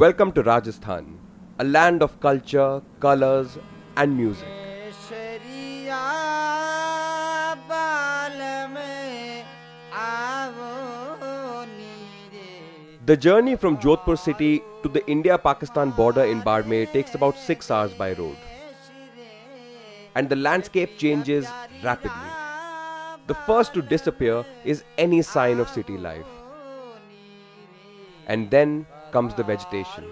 Welcome to Rajasthan, a land of culture, colors, and music. The journey from Jodhpur city to the India Pakistan border in Barmer takes about 6 hours by road. And the landscape changes rapidly. The first to disappear is any sign of city life. And then comes the vegetation.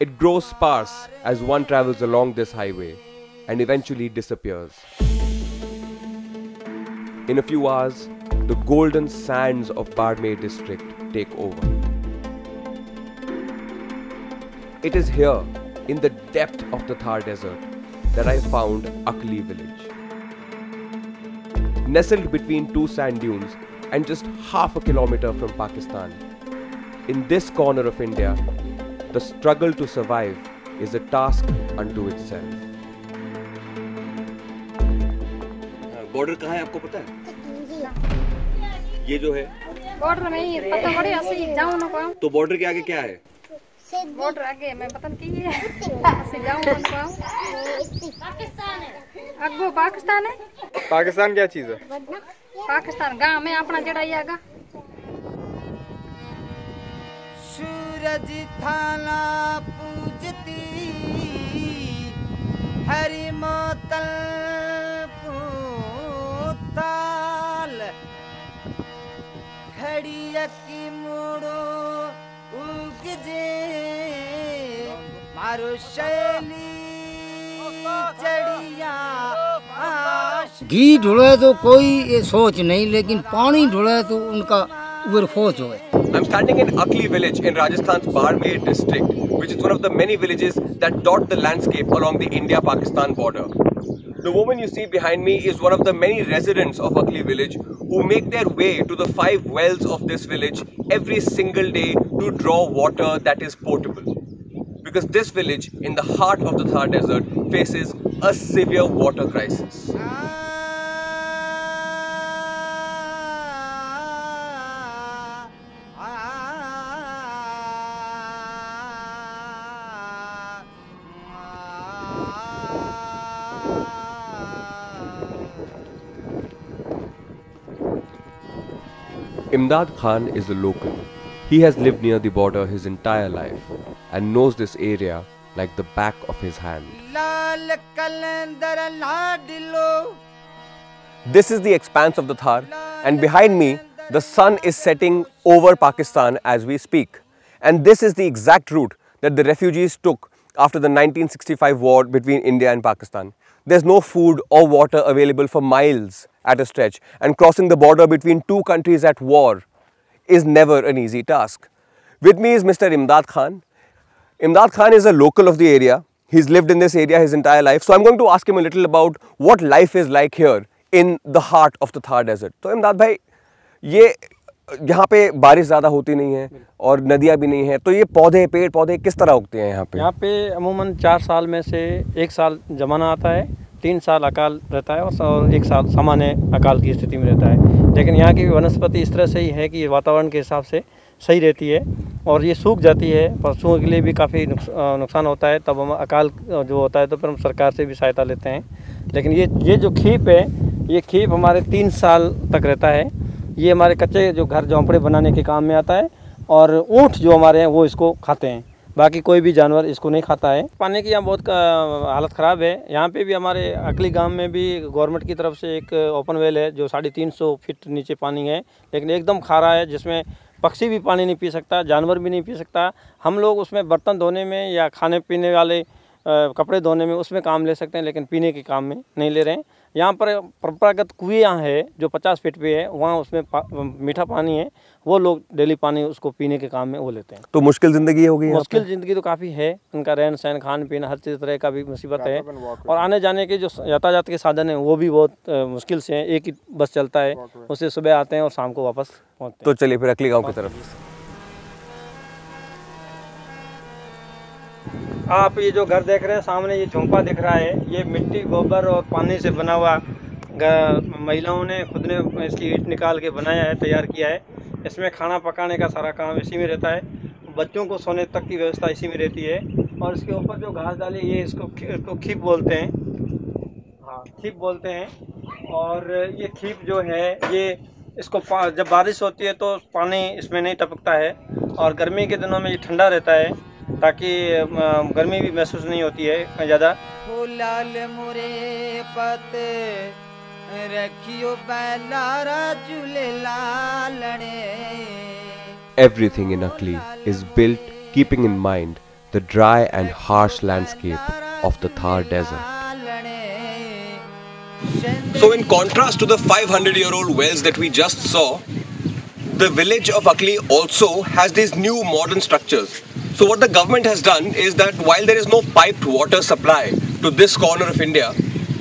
It grows sparse as one travels along this highway and eventually disappears. In a few hours, the golden sands of Barmer district take over. It is here, in the depth of the Thar desert, that I found Akli village. Nestled between two sand dunes and just half a kilometer from Pakistan, in this corner of India, the struggle to survive is a task unto itself. Border कहाँ है आपको पता है? ये जो है। Border में ही पता पड़े ऐसे जाऊँ ना पाऊँ। तो बॉर्डर के आगे क्या है? बॉर्डर आगे मैं पता नहीं की है। ऐसे जाऊँ ना पाऊँ। अगो पाकिस्तान है? पाकिस्तान क्या चीज़ है? पाकिस्तान गाँव में अपना जड़ा ही आगा। सूरज थाना पूजती, हरि मोतल पूताल। घड़िया की मोड़ो मारो शैली चढ़िया घी ढुले तो कोई ये सोच नहीं, लेकिन पानी ढुले तो उनका उबर खोच होए। I'm standing in Akli village in Rajasthan's Barmer district, which is one of the many villages that dot the landscape along the India-Pakistan border. The woman you see behind me is one of the many residents of Akli village who make their way to the five wells of this village every single day to draw water that is potable. Because this village in the heart of the Thar desert faces a severe water crisis. Imdad Khan is a local. He has lived near the border his entire life and knows this area like the back of his hand. This is the expanse of the Thar and behind me the sun is setting over Pakistan as we speak. And this is the exact route that the refugees took after the 1965 war between India and Pakistan. There's no food or water available for miles at a stretch, and crossing the border between two countries at war is never an easy task. With me is Mr. Imdad Khan. Imdad Khan is a local of the area. He's lived in this area his entire life. So I'm going to ask him a little about what life is like here in the heart of the Thar Desert. तो इमदाद भाई ये यहाँ पे बारिश ज़्यादा होती नहीं है और नदियाँ भी नहीं है तो ये पौधे पेड़ पौधे किस तरह उगते हैं यहाँ पे यहाँ पे अमूमन चार साल में से एक साल जमाना आता है तीन साल अकाल रहता है और- एक साल सामान्य अकाल की स्थिति में रहता है। लेकिन यहाँ की वनस्पति इस तरह से ही है कि वातावरण के हिसाब से सही रहती है और ये सूख जाती है। पशुओं के लिए भी काफ़ी नुक्स- नुकसान होता है। तब हम अकाल जो होता है तो फिर हम सरकार से भी सहायता लेते हैं। लेकिन ये ये जो खीप है, ये खीप हमारे तीन साल तक रहता है। ये हमारे कच्चे जो घर झोंपड़े बनाने के काम में आता है और ऊँट जो हमारे हैं वो इसको खाते हैं। बाकी कोई भी जानवर इसको नहीं खाता है। पानी की यहाँ बहुत हालत ख़राब है। यहाँ पे भी हमारे अकली गाँव में भी गवर्नमेंट की तरफ़ से एक ओपन वेल है, जो साढ़े तीन सौ फीट नीचे पानी है, लेकिन एकदम खारा है, जिसमें पक्षी भी पानी नहीं पी सकता, जानवर भी नहीं पी सकता। हम लोग उसमें बर्तन धोने में या खाने पीने वाले कपड़े धोने में उसमें काम ले सकते हैं, लेकिन पीने के काम में नहीं ले रहे हैं। यहाँ पर परंपरागत कुएँ यहाँ है जो 50 फीट पे है वहाँ उसमें पा, मीठा पानी है वो लोग डेली पानी उसको पीने के काम में वो लेते हैं। तो मुश्किल ज़िंदगी हो गई मुश्किल ज़िंदगी तो काफ़ी है उनका रहन सहन खान पीन हर चीज़ तरह का भी मुसीबत है। और आने जाने के जो यातायात के साधन हैं वो भी बहुत मुश्किल से हैं एक ही बस चलता है उससे सुबह आते हैं और शाम को वापस पहुँचते तो चलिए फिर अकली गाँव की तरफ़। आप ये जो घर देख रहे हैं, सामने ये झोंपा दिख रहा है। ये मिट्टी, गोबर और पानी से बना हुआ महिलाओं ने खुद ने इसकी ईट निकाल के बनाया है, तैयार किया है। इसमें खाना पकाने का सारा काम इसी में रहता है। बच्चों को सोने तक की व्यवस्था इसी में रहती है। और इसके ऊपर जो घास डाली, ये इसको इसको खीप बोलते हैं। हाँ खीप बोलते हैं। और ये खीप जो है, ये इसको जब बारिश होती है तो पानी इसमें नहीं टपकता है। और गर्मी के दिनों में ये ठंडा रहता है। ताकि गर्मी भी महसूस नहीं होती है ज़्यादा हो लाल मुरे पत रखियो बैलारा Everything in Akli is built keeping in mind the dry and harsh landscape of the Thar Desert. So, in contrast to the 500 year old wells that we just saw, the village of Akli also has these new modern structures. So, what the government has done is that while there is no piped water supply to this corner of India,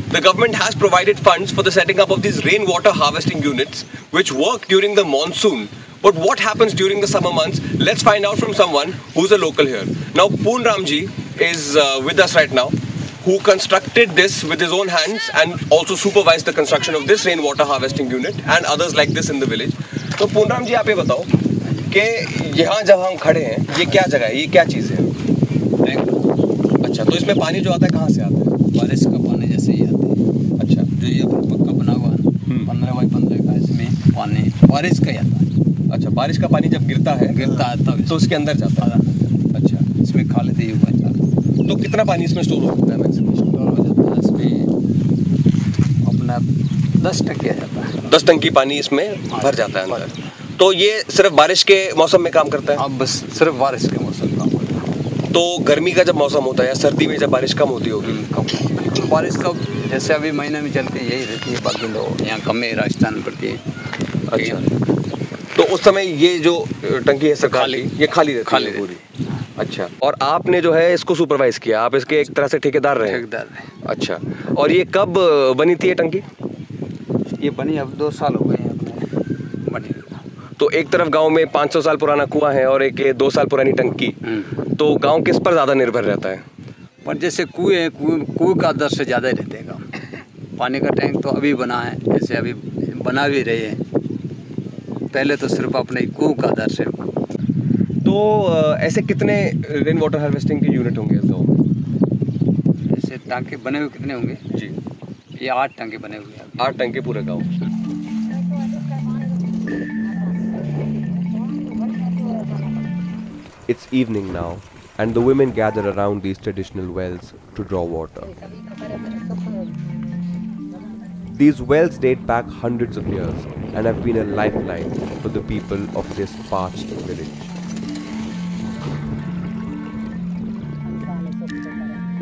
the government has provided funds for the setting up of these rainwater harvesting units which work during the monsoon. But what happens during the summer months? Let's find out from someone who's a local here. Now, Poon Ramji is uh, with us right now, who constructed this with his own hands and also supervised the construction of this rainwater harvesting unit and others like this in the village. तो पून राम जी आप ये बताओ कि यहाँ जब हम खड़े हैं ये क्या जगह है? ये क्या चीज़ है? अच्छा तो इसमें पानी जो आता है कहाँ से आता है? बारिश का पानी जैसे ही आता है। अच्छा। जो ये अपना पक्का बना हुआ है हम्म। पंद्रह बाई पंद्रह का इसमें पानी बारिश का ही आता है। अच्छा बारिश का पानी जब गिरता है गिरता है तब तो उसके अंदर जाता है। अच्छा। इसमें खाली दी हुआ है। तो कितना पानी इसमें स्टोर हो सकता है मैक्सिमम? स्टोर हो जाता है इसमें अपना दस टके आ जाता है। दस टंकी पानी इसमें भर जाता है अंदर। तो ये सिर्फ़ बारिश के मौसम में काम करता है? आप बस सिर्फ़ बारिश के मौसम में काम होता है। तो गर्मी का जब मौसम होता है या सर्दी में जब बारिश कम होती होगी? कम बारिश का जैसे अभी महीने में चलती है यही रहती है बाकी लोग। यहाँ कम है राजस्थान में पड़ती है। अच्छा। तो उस समय ये जो टंकी है सरकार खाली। ये खाली रहती खाली है। पूरी अच्छा। और आपने जो है इसको सुपरवाइज किया? आप इसके एक तरह से ठेकेदार रहे? ठेकेदार है अच्छा। और ये कब बनी थी ये टंकी? ये बनी अब दो साल हो गए हैं अपने बनी। तो एक तरफ़ गाँव में 500 साल पुराना कुआँ है और एक दो साल पुरानी टंकी। हम्म। तो गाँव किस पर ज़्यादा निर्भर रहता है? पर जैसे कुएँ हैं कुएँ कुएँ का दर से ज़्यादा ही रहते हैं गाँव। पानी का टैंक तो अभी बना है जैसे अभी बना भी रहे हैं। पहले तो सिर्फ़ अपने कुएँ का दर से तो ऐसे कितने रेन वाटर हार्वेस्टिंग के यूनिट होंगे में? जैसे टांके बने हुए कितने होंगे? जी। ये आठ टांके बने हुए हैं। आठ टंके पूरे गाँव It's evening now, and the women gather around these traditional wells to draw water. These wells date back hundreds of years and have been a lifeline for the people of this parched village.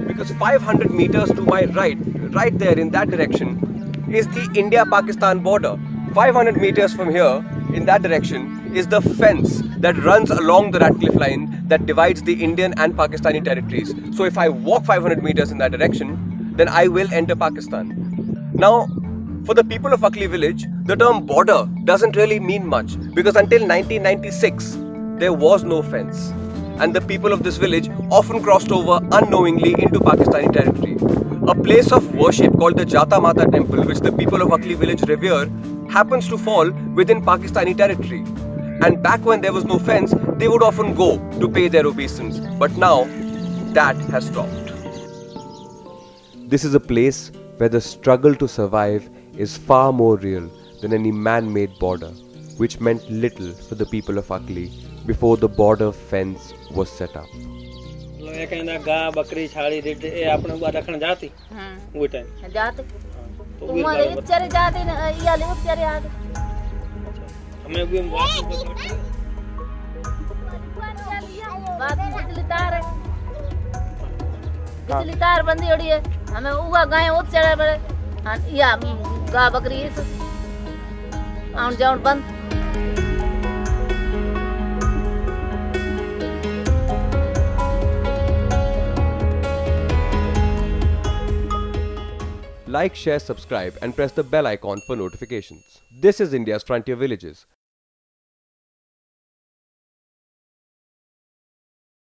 Because 500 meters to my right, right there in that direction, is the India Pakistan border. 500 meters from here, in that direction, is the fence that runs along the Ratcliffe line that divides the Indian and Pakistani territories. So if I walk 500 meters in that direction, then I will enter Pakistan. Now, for the people of Akli village, the term border doesn't really mean much because until 1996, there was no fence. And the people of this village often crossed over unknowingly into Pakistani territory. A place of worship called the Jata Mata temple, which the people of Akli village revere, happens to fall within Pakistani territory. And back when there was no fence, they would often go to pay their obeisance. But now, that has stopped. This is a place where the struggle to survive is far more real than any man made border, which meant little for the people of Akli before the border fence was set up. એ કઈના ગા બકરી છાળી દીટ એ આપણે બા રખણ જાતી હા ઉટાઈ જાતી તો ઉમર અત્યારે જાતી ને ઈયા લે અત્યારે આ हमें भी में बिजली तार है बिजली तार बंदी होड़ी है हमें उगा गाय उत चढ़े हाँ या गा बकरी इस आउन जाउन बंद Like, share, subscribe, and press the bell icon for notifications. This is India's Frontier Villages,